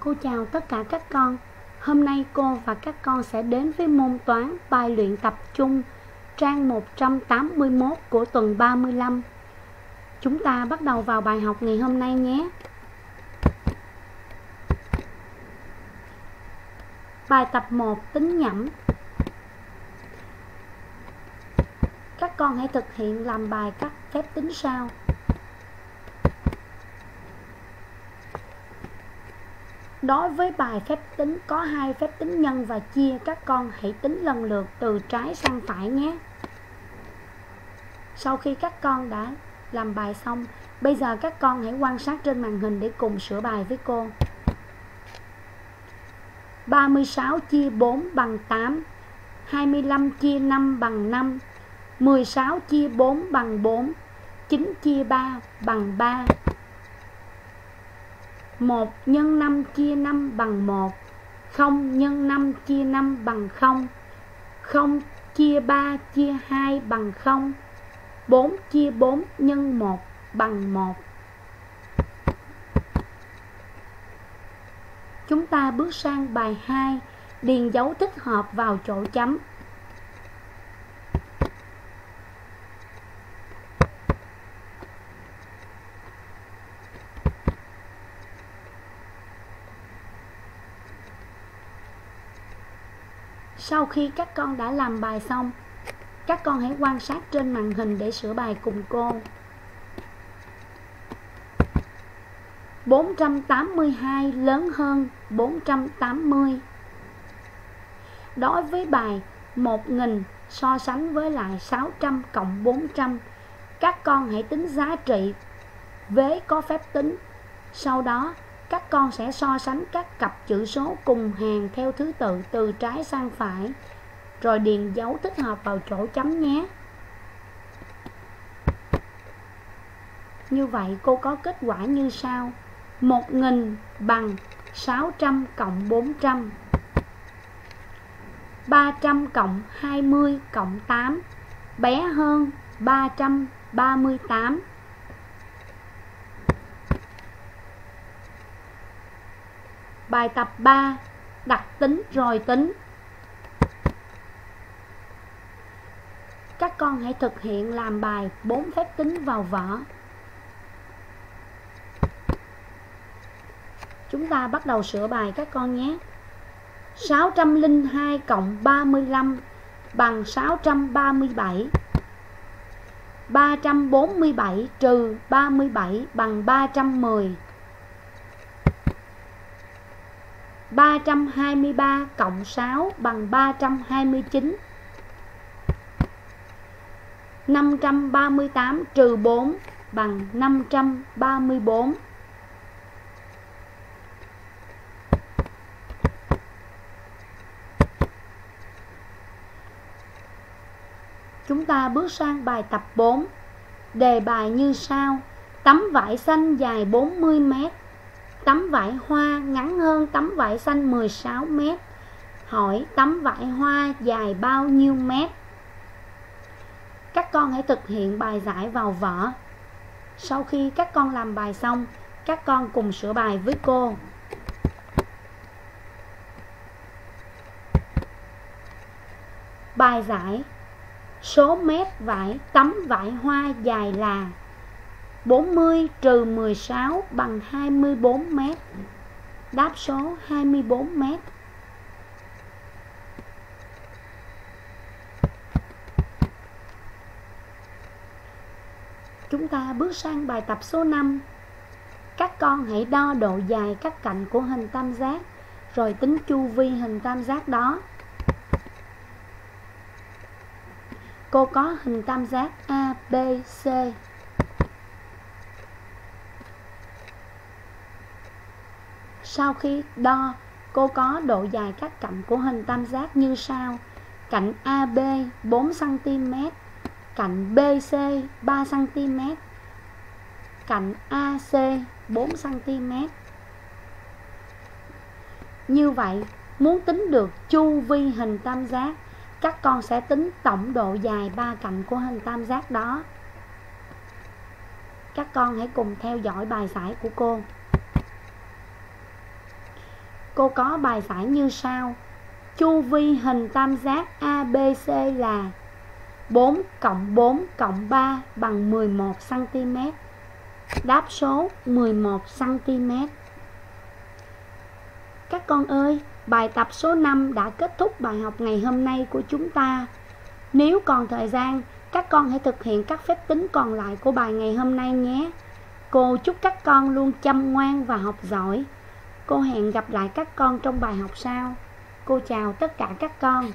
Cô chào tất cả các con. Hôm nay cô và các con sẽ đến với môn toán bài luyện tập trung trang 181 của tuần 35. Chúng ta bắt đầu vào bài học ngày hôm nay nhé. Bài tập 1 tính nhẩm. Các con hãy thực hiện làm bài các phép tính sau. Đối với bài phép tính có hai phép tính nhân và chia, các con hãy tính lần lượt từ trái sang phải nhé. Sau khi các con đã làm bài xong, bây giờ các con hãy quan sát trên màn hình để cùng sửa bài với cô. 36 chia 4 bằng 8, 25 chia 5 bằng 5, 16 chia 4 bằng 4, 9 chia 3 bằng 3. 1 nhân 5 chia 5 bằng 1 0 nhân 5 chia 5 bằng 0 0 chia 3 chia 2 bằng 0 4 chia 4 nhân 1 bằng 1 Chúng ta bước sang bài 2 Điền dấu tích hợp vào chỗ chấm. Sau khi các con đã làm bài xong, các con hãy quan sát trên màn hình để sửa bài cùng cô. 482 lớn hơn 480. Đối với bài 1000 so sánh với lại 600 cộng 400, các con hãy tính giá trị vế có phép tính. Sau đó, các con sẽ so sánh các cặp chữ số cùng hàng theo thứ tự từ trái sang phải, rồi điền dấu thích hợp vào chỗ chấm nhé. Như vậy cô có kết quả như sau. 1.000 bằng 600 cộng 400 300 cộng 20 cộng 8 bé hơn 338 Bài tập 3 Đặc tính rồi tính. Các con hãy thực hiện làm bài 4 phép tính vào vở. Chúng ta bắt đầu sửa bài các con nhé. 602 cộng 35 bằng 637 347 trừ 37 bằng 310 323 cộng 6 bằng 329 538 trừ 4 bằng 534 Chúng ta bước sang bài tập 4 Đề bài như sau. Tấm vải xanh dài 40 mét. Tấm vải hoa ngắn hơn tấm vải xanh 16 mét. Hỏi, tấm vải hoa dài bao nhiêu mét? Các con hãy thực hiện bài giải vào vở. Sau khi các con làm bài xong, Các con cùng sửa bài với cô. Bài giải, Số mét vải tấm vải hoa dài là 40 trừ 16 bằng 24 mét. Đáp số 24 mét. Chúng ta bước sang bài tập số 5 Các con hãy đo độ dài các cạnh của hình tam giác Rồi tính chu vi hình tam giác đó. Cô có hình tam giác A, Sau khi đo, cô có độ dài các cạnh của hình tam giác như sau. Cạnh AB 4cm, cạnh BC 3cm, cạnh AC 4cm. Như vậy, muốn tính được chu vi hình tam giác, các con sẽ tính tổng độ dài ba cạnh của hình tam giác đó. Các con hãy cùng theo dõi bài giải của cô cô có bài giải như sau. Chu vi hình tam giác ABC là 4 cộng 4 cộng 3 bằng 11 cm. Đáp số 11 cm. Các con ơi, bài tập số 5 đã kết thúc bài học ngày hôm nay của chúng ta. Nếu còn thời gian, các con hãy thực hiện các phép tính còn lại của bài ngày hôm nay nhé. Cô chúc các con luôn chăm ngoan và học giỏi. Cô hẹn gặp lại các con trong bài học sau. Cô chào tất cả các con.